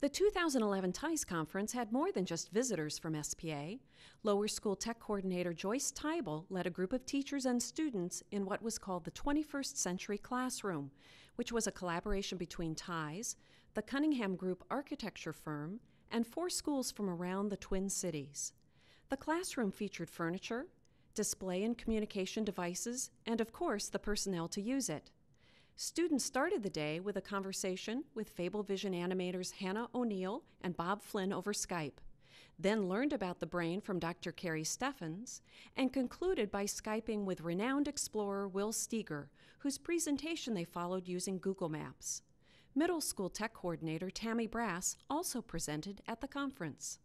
The 2011 TIES conference had more than just visitors from SPA. Lower School Tech Coordinator Joyce Tybel led a group of teachers and students in what was called the 21st Century Classroom, which was a collaboration between TIES, the Cunningham Group architecture firm, and four schools from around the Twin Cities. The classroom featured furniture, display and communication devices, and of course, the personnel to use it. Students started the day with a conversation with Fable Vision animators Hannah O'Neill and Bob Flynn over Skype, then learned about the brain from Dr. Carrie Steffens, and concluded by Skyping with renowned explorer Will Steger, whose presentation they followed using Google Maps. Middle School Tech Coordinator Tammy Brass also presented at the conference.